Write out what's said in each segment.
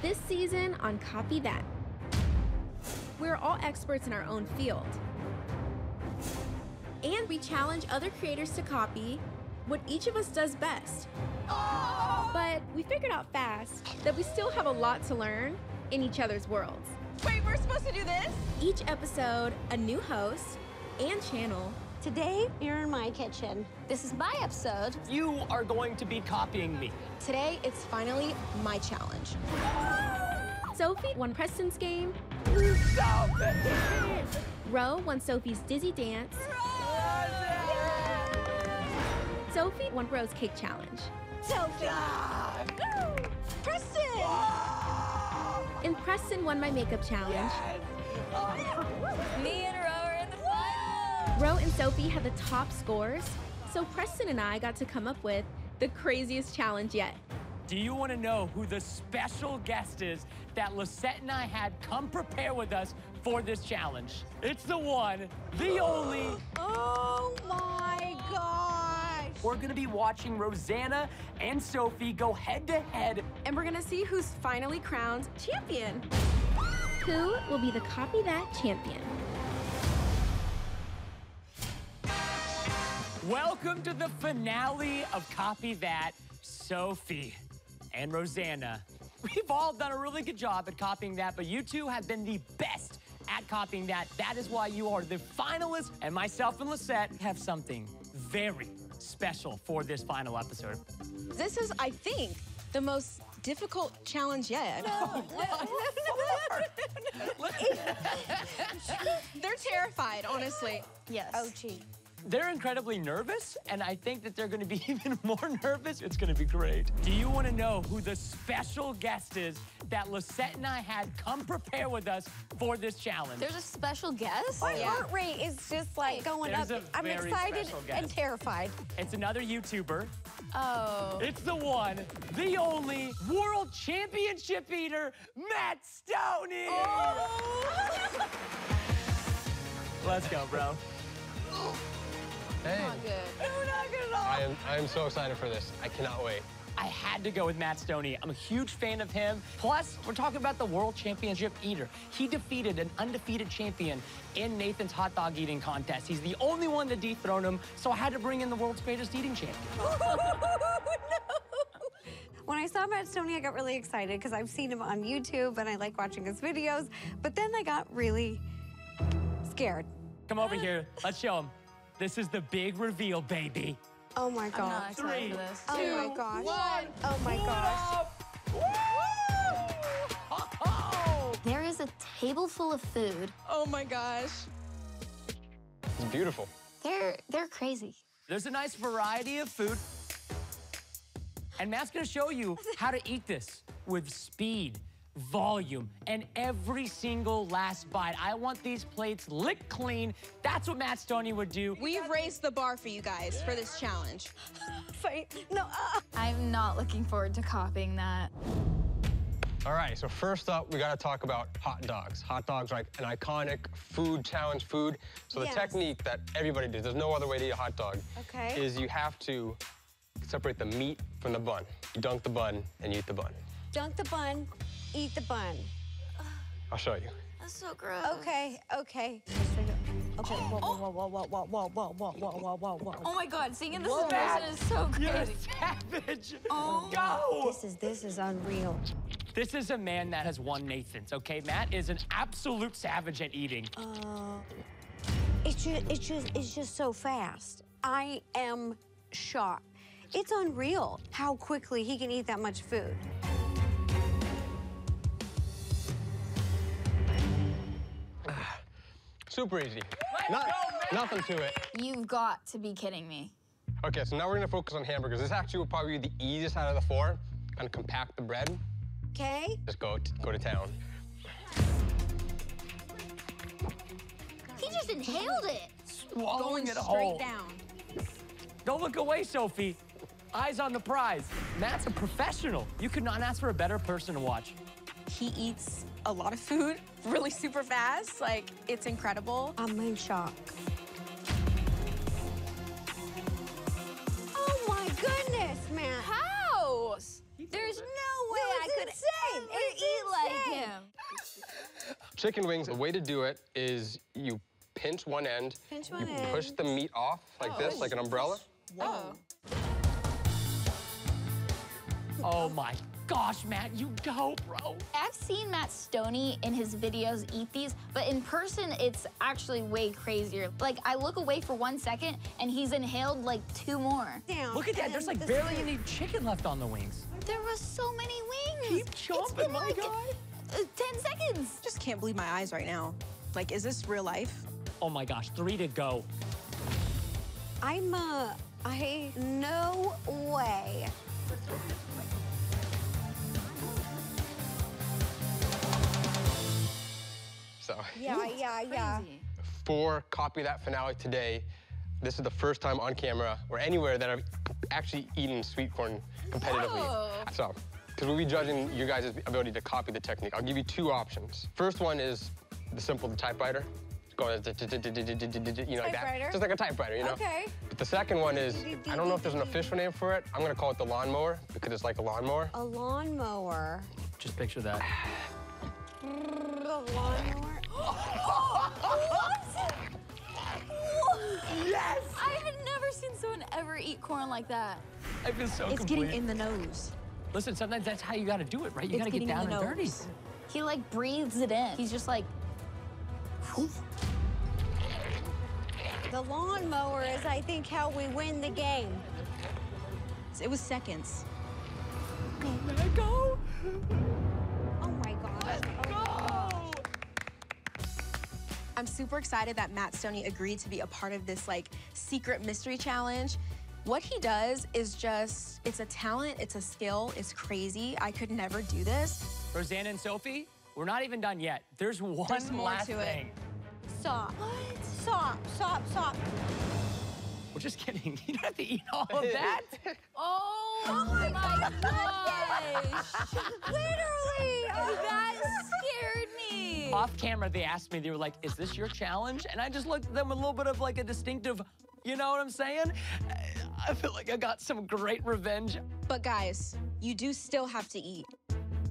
This season on Copy That, we're all experts in our own field. And we challenge other creators to copy what each of us does best. But we figured out fast that we still have a lot to learn in each other's worlds. Wait, we're supposed to do this? Each episode, a new host and channel. Today, you're in my kitchen. This is my episode. You are going to be copying me. Today, it's finally my challenge. Sofie won Preston's game. Ro won Sofie's dizzy dance. Sofie won Ro's cake challenge. Sofie! Preston! And Preston won my makeup challenge. Me and Ro Ro and Sofie had the top scores, so Preston and I got to come up with the craziest challenge yet. Do you want to know who the special guest is that Lisette and I had come prepare with us for this challenge? It's the one, the only. Oh my gosh! We're going to be watching Rosanna and Sofie go head to head. And we're gonna see who's finally crowned champion. Who will be the Copy That champion? Welcome to the finale of Copy That, Sofie and Rosanna. We've all done a really good job at copying that, but you two have been the best at copying that. That is why you are the finalists, and myself and Lisette have something very special for this final episode. This is, I think, the most difficult challenge yet. They're terrified, honestly. Yes. Oh, gee. They're incredibly nervous, and I think that they're going to be even more nervous. It's going to be great. Do you want to know who the special guest is that Lisette and I had come prepare with us for this challenge? There's a special guest. My Yeah. heart rate is just like going There's up. a I'm very excited guest. and terrified. It's another YouTuber. Oh. It's the one, the only world championship eater, Matt Stonie. Oh. Let's go, bro. Hey, Good. I am, I am so excited for this. I cannot wait. I had to go with Matt Stonie. I'm a huge fan of him. Plus, we're talking about the world championship eater. He defeated an undefeated champion in Nathan's hot dog eating contest. He's the only one to dethrone him, so I had to bring in the world's greatest eating champion. When I saw Matt Stonie, I got really excited because I've seen him on YouTube and I like watching his videos. But then I got really scared. Come over here. Let's show him. This is the big reveal, baby. Oh my I'm gosh. excited Three, for this. Oh my gosh. Oh my gosh. There is a table full of food. Oh my gosh. It's beautiful. They're they're crazy. There's a nice variety of food. And Matt's gonna show you how to eat this with speed, volume, and every single last bite. I want these plates licked clean. That's what Matt Stonie would do. We've raised the bar for you guys for this challenge. Fight. No. Uh. I'm not looking forward to copying that. All right, so first up, we got to talk about hot dogs. Hot dogs are like an iconic food challenge food. So the Yes. technique that everybody does, there's no other way to eat a hot dog, Okay. is you have to separate the meat from the bun. You dunk the bun and you eat the bun. Dunk the bun, eat the bun. I'll show you. That's so gross. Okay, okay. Okay, whoa, whoa, whoa, whoa, whoa, whoa, whoa, whoa, whoa, whoa, whoa, whoa. Oh my god, seeing this Whoa. person is so crazy. You're a savage. Oh. Go. This is this is unreal. This is a man that has won Nathan's, okay? Matt is an absolute savage at eating. It's just it's just it's just so fast. I am shocked. It's unreal how quickly he can eat that much food. Super easy. Let's Not- go, nothing to it. You've got to be kidding me. Okay, so now we're gonna focus on hamburgers. This actually will probably be the easiest out of the four. Gonna compact the bread. Okay? Just go, go to town. He just inhaled it. Swallowing Going it straight whole. down. Don't look away, Sofie. Eyes on the prize. Matt's a professional. You could not ask for a better person to watch. He eats a lot of food really super fast. Like, it's incredible. I'm in shock. Oh my goodness, man. How? There's no way I could insane. ever It eat like him. chicken wings, the way to do it is you pinch one end, Pinch one you one push the meat off like oh. this, like an umbrella. Whoa. Oh. oh my gosh, Matt, you go, bro. I've seen Matt Stonie in his videos eat these, but in person, it's actually way crazier. Like, I look away for one second, and he's inhaled like two more. Down. Look at that. and There's like the barely skin. any chicken left on the wings. There was so many wings. Keep It's chomping, my like, guy. uh, 10 seconds. Just can't believe my eyes right now. Like, is this real life? Oh my gosh, three to go. I'm uh, I no way. So Yeah, yeah, yeah. for Copy That finale today, this is the first time on camera or anywhere that I've actually eaten sweet corn competitively. Whoa. So, because we'll be judging your guys' ability to copy the technique. I'll give you two options. First one is the simple the typewriter. Going, you know, like that. Typewriter? Just like a typewriter, you know? Okay. But the second one is, I don't know if there's an official name for it. I'm gonna call it the lawnmower because it's like a lawnmower. A lawnmower. Just picture that. The lawnmower. Yes! I had never seen someone ever eat corn like that. I feel so It's complete. getting in the nose. Listen, sometimes that's how you gotta do it, right? You It's gotta get down in the and dirty. He like breathes it in. He's just like, The lawnmower is, I think, how we win the game. It was seconds. Matt, go! Oh my I'm super excited that Matt Stonie agreed to be a part of this like secret mystery challenge. What he does is just, it's a talent, it's a skill, it's crazy. I could never do this. Rosanna and Sofie, we're not even done yet. There's one There's more last to it. thing. Stop. Stop, stop, stop. We're just kidding. You don't have to eat all of that. oh, my gosh. Literally. Oh, that scared Off camera, they asked me, they were like, is this your challenge? And I just looked at them with a little bit of like a distinctive, you know what I'm saying? I feel like I got some great revenge. But guys, you do still have to eat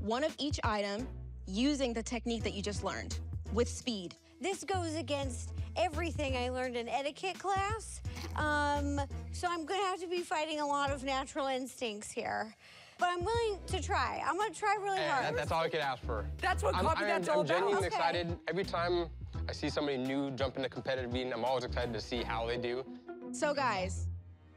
one of each item using the technique that you just learned with speed. This goes against everything I learned in etiquette class. Um, so I'm gonna have to be fighting a lot of natural instincts here. But I'm willing to try. I'm gonna try really eh, And hard. that- that's all I could ask for. That's what I'm, Copy I'm, That's I'm all about. genuinely Okay. excited. Every time I see somebody new jump into competitive eating, I'm always excited to see how they do. So guys,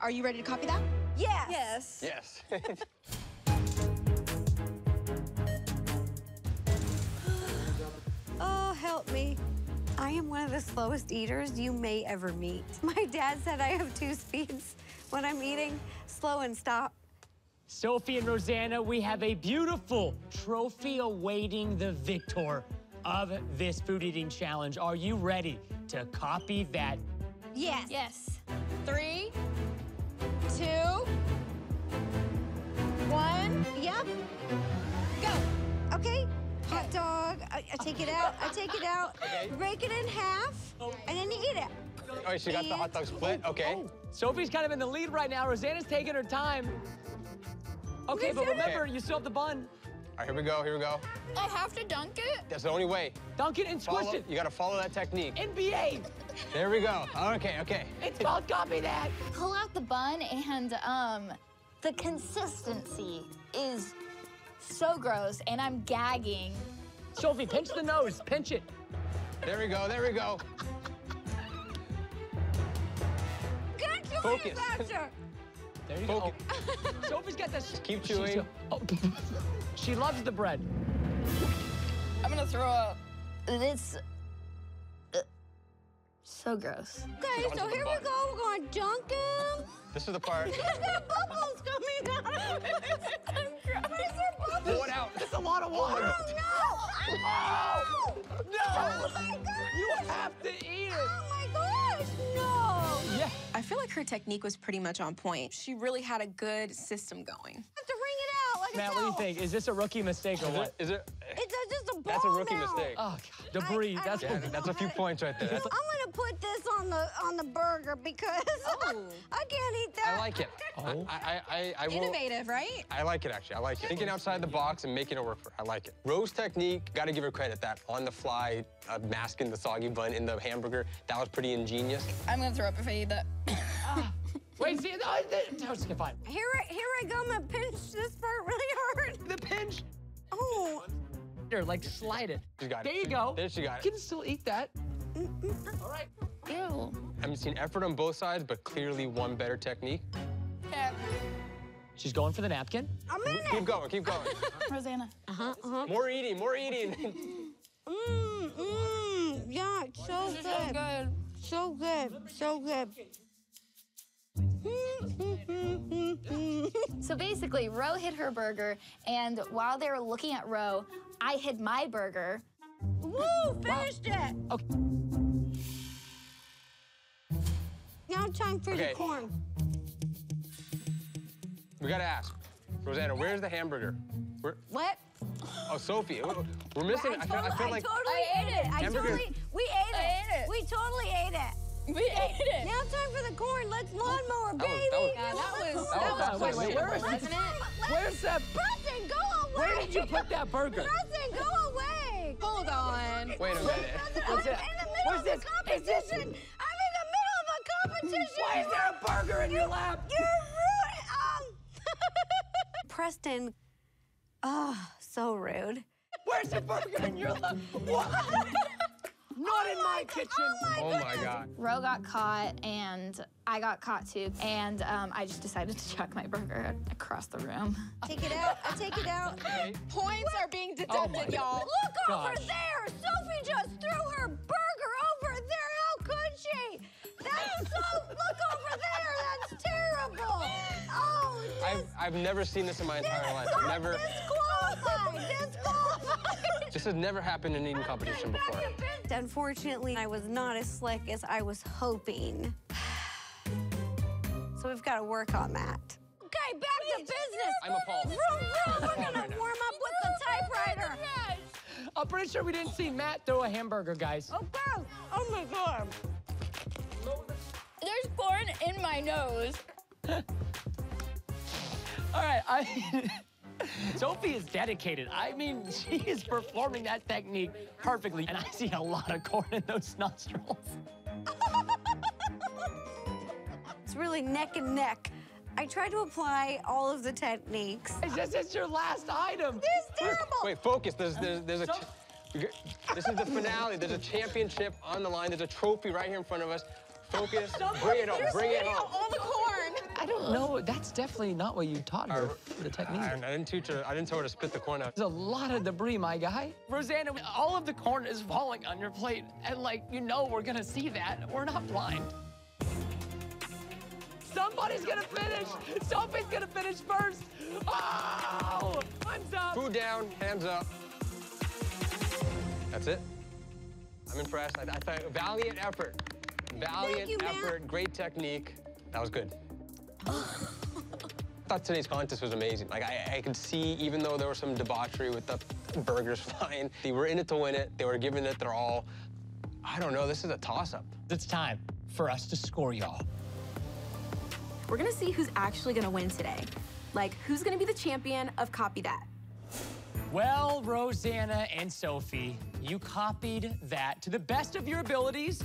are you ready to copy that? Yes. yes. Yes. Oh, help me. I am one of the slowest eaters you may ever meet. My dad said I have two speeds when I'm eating slow and stop. Sofie and Rosanna, we have a beautiful trophy awaiting the victor of this food eating challenge. Are you ready to copy that? Yes. Yes. Three, two, one. Yep. Go. Okay. Hot dog. I, I take it out. I take it out. Okay. Break it in half, and then you eat it. oh, she got the hot dog split. Okay. Sofie's kind of in the lead right now. Rosanna's taking her time. Okay, but remember, you still have the bun. All right, here we go. Here we go. I have to dunk it? That's the only way. Dunk it and squish Follow, it. you got to follow that technique. NBA. There we go. Okay, okay. It's called copy that. Pull out the bun and um the consistency is so gross and I'm gagging. Sofie, pinch the nose. Pinch it. There we go. There we go. Get to Focus. Faster. There you go. Focus. Oh. Sofie's got this. Keep she's- chewing. oh. she loves the bread. I'm gonna throw up. It's uh, so gross. Okay, so onto the here we go. We're going to dunk him. This is the part. There's bubbles coming out of it. Why is there bubbles? Pull it out. It's a lot of water. Oh, no. Oh, No! Oh, my gosh. You have to eat it. Oh, feel like her technique was pretty much on point. She really had a good system going. Matt, a what do you think? Is this a rookie mistake or what? Is it? Is it? It's a, just a ball That's a rookie now. mistake. Oh, God. Debris. I That's Yeah, know. that's a few points right there. I'm gonna put this on the on the burger because I can't eat that. I like it. Oh. I, I, I, I will, Innovative, right? I like it actually. I like it. Thinking outside the box and making it work for her. I like it. Ro's technique, got to give her credit. That on the fly, uh, masking the soggy bun in the hamburger, that was pretty ingenious. I'm gonna throw up if I eat that. Wait, see, no, no, it's fine. Here I here I go. I'm gonna pinch this part really hard. The pinch. Oh, Here, like slide it. She got it. There you go. there she got You it. can still eat that. All right. Ew. I've seen effort on both sides, but clearly one better technique. She's going for the napkin. I'm in Keep going, keep going. Rosanna. Uh huh. Uh huh. more eating, more eating. Mmm, mmm. Yeah, so This is so good. good. So good. So good. So basically, Ro hid her burger, and while they were looking at Ro, I hid my burger. Woo! Finished it. Okay. Now time for Okay. the corn. We gotta ask. Rosanna, where's the hamburger? Where, What? oh, Sofie, we're missing. I, feel, I feel like. totally I ate it. I Hamburger. totally. We ate it. I ate it. We totally ate it. We ate it. Now it's time for the corn. Let's lawnmower, That baby. was- that was- that was That that was- was wait, questionable, wait, where is wasn't it? Where's that? Preston, go away. Where did you put that burger? Preston, go away. Hold on. Wait a minute. Preston, I'm What's that? in the middle What's of this? a Is this- competition. I'm in the middle of a competition. Why is there a burger in your lap? You're rude. Um. Preston. Oh, so rude. Where's the burger in your lap? What? Not in my kitchen. Oh my God. Ro got caught, and I got caught too. And um, I just decided to chuck my burger across the room. Take it out. I take it out. Points are being Oh deducted, y'all. Look over there. Sofie just threw her burger over there. How could she? That's so. Look over there. That's terrible. Oh, I've, I've never seen this in my entire life. I've never. Disqualified. Disqualified. This has never happened in eating competition before. Unfortunately, I was not as slick as I was hoping. So we've got to work on that. Okay, back to business. I'm appalled. Vroom, room. We're gonna warm up with the typewriter. I'm pretty sure we didn't see Matt throw a hamburger, guys. Oh, okay. Oh my god. There's corn in my nose. All right, I. Sofie is dedicated. I mean, she is performing that technique perfectly, and I see a lot of corn in those nostrils. It's really neck and neck. I tried to apply all of the techniques. Is this is your last item? This is terrible. Wait, focus. There's, there's, there's a. ch- This is the finale. There's a championship on the line. There's a trophy right here in front of us. Focus. Bring it on. Bring it on. All the corn. I don't know. That's definitely not what you taught her. The technique. I, I didn't teach her. I didn't tell her to spit the corn out. There's a lot of debris, my guy. Rosanna, all of the corn is falling on your plate, and like you know, we're gonna see that. We're not blind. Somebody's gonna finish. Sofie's gonna finish first. Oh, time's up. Food down. Hands up. That's it. I'm impressed. I, I thought valiant effort. Valiant you, Matt. effort. Great technique. That was good. I thought today's contest was amazing. Like I, I could see, even though there was some debauchery with the burgers flying, they were in it to win it. They were giving it their all. I don't know. This is a toss-up. It's time for us to score y'all. We're gonna see who's actually gonna win today. Like, who's gonna be the champion of Copy That? Well, Rosanna and Sofie, you copied that to the best of your abilities,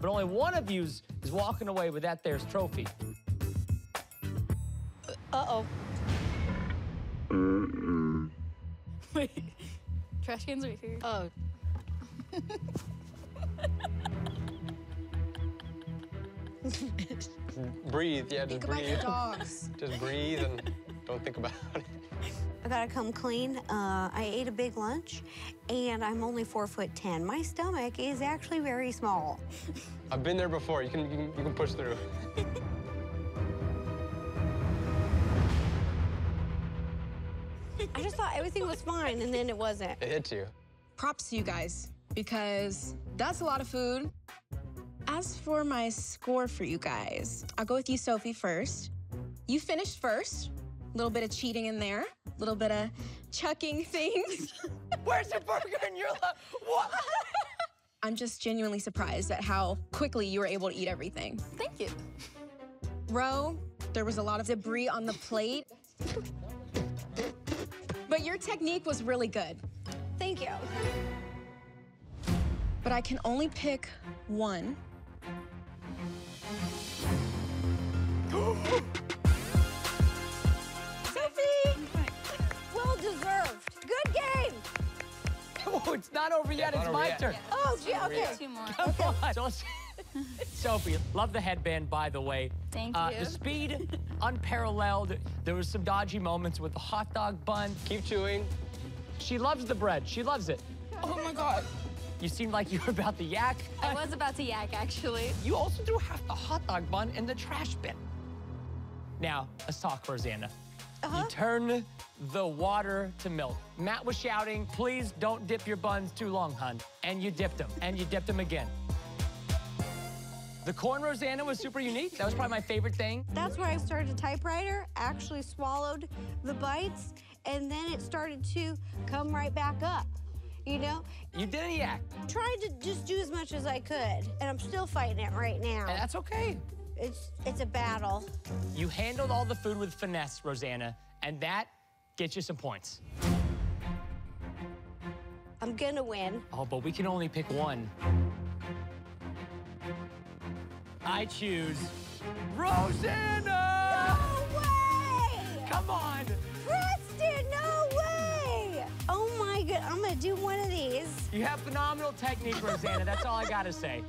but only one of you is walking away with that there's trophy. Uh-oh. Wait. Trash can's right here. Oh. Breathe. Yeah, just Think about your breathe. dogs. Just breathe and don't think about it. I gotta come clean. Uh, I ate a big lunch, and I'm only four foot ten. My stomach is actually very small. I've been there before. You can, you can, you can push through. everything was fine, and then it wasn't. It hits you. Props to you guys because that's a lot of food. As for my score for you guys, I'll go with you, Sofie, first. You finished first. A little bit of cheating in there, a little bit of chucking things. Where's the burger in your lap? What? I'm just genuinely surprised at how quickly you were able to eat everything. Thank you. Ro, there was a lot of debris on the plate. but your technique was really good. Thank you. But I can only pick one. Sofie! Well deserved. Good game. Oh, it's not over yet. not It's my yet. turn. Oh, gee, okay. Two more. Come on. So let's- Sofie, love the headband, by the way. Thank Uh, you. The speed, unparalleled. There was some dodgy moments with the hot dog bun. Keep chewing. She loves the bread. She loves it. Oh my god. You seemed like you were about to yak. I was about to yak, actually. You also threw half the hot dog bun in the trash bin. Now, let's talk, Rosanna. Uh-huh. You turn the water to milk. Matt was shouting, please don't dip your buns too long, hun. And you dipped them, and you dipped them again. The corn Rosanna was super unique. That was probably my favorite thing. That's where I started a typewriter, actually swallowed the bites, and then it started to come right back up. You know, You didn't yak, tried to just do as much as I could, and I'm still fighting it right now. and that's okay. It's it's a battle. You handled all the food with finesse, Rosanna, and that gets you some points. I'm gonna win. Oh, but we can only pick one. I choose Rosanna! No way! Come on! Preston, no way! Oh my god, I'm gonna do one of these. You have phenomenal technique, Rosanna. That's all I gotta say.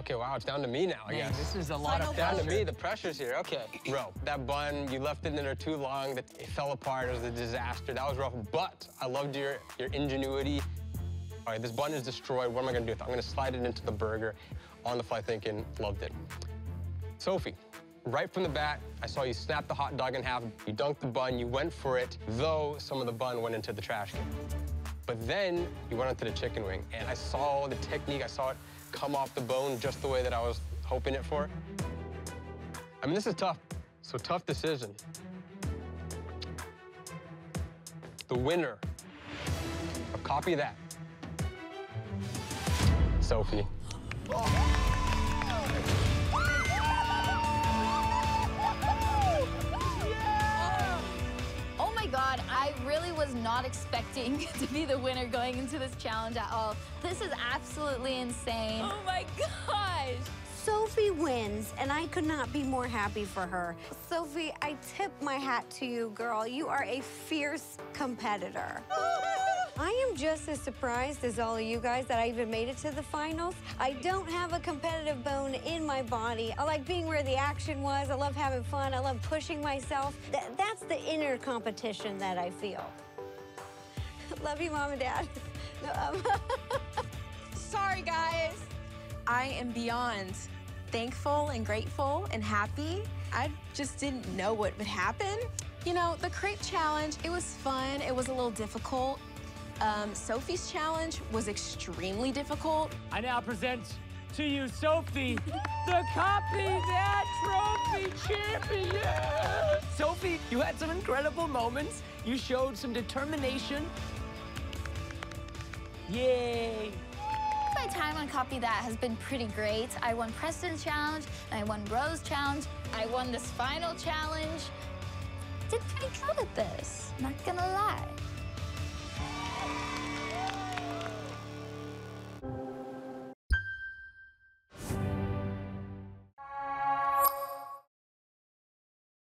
Okay, wow, it's down to me now, I Man, guess. this is a lot Final of Down to me, the pressure's here. Okay, bro, that bun, you left it in there too long, that it fell apart, it was a disaster. That was rough, but I loved your, your ingenuity. All right, this bun is destroyed. What am I gonna do with it? I'm gonna slide it into the burger. On the fly thinking, loved it. Sofie, right from the bat, I saw you snap the hot dog in half, you dunked the bun, you went for it, though some of the bun went into the trash can. But then you went onto the chicken wing, and I saw the technique, I saw it come off the bone just the way that I was hoping it for. I mean, this is tough. So tough decision. The winner of Copy of That, Sofie. Oh my god, I really was not expecting to be the winner going into this challenge at all. This is absolutely insane. Oh my gosh. Sofie wins, and I could not be more happy for her. Sofie, I tip my hat to you, girl. You are a fierce competitor. I am just as surprised as all of you guys that I even made it to the finals. I don't have a competitive bone in my body. I like being where the action was. I love having fun. I love pushing myself. Th- that's the inner competition that I feel. love you, mom and dad. Um, Sorry, guys. I am beyond thankful and grateful and happy. I just didn't know what would happen. You know, the crepe challenge, it was fun. It was a little difficult. Um, Sofie's challenge was extremely difficult. I now present to you, Sofie, the Copy That Trophy champion! Sofie, you had some incredible moments. You showed some determination. Yay! My time on Copy That has been pretty great. I won Preston's challenge, and I won Ro's challenge. I won this final challenge. Did pretty good at this, not gonna lie.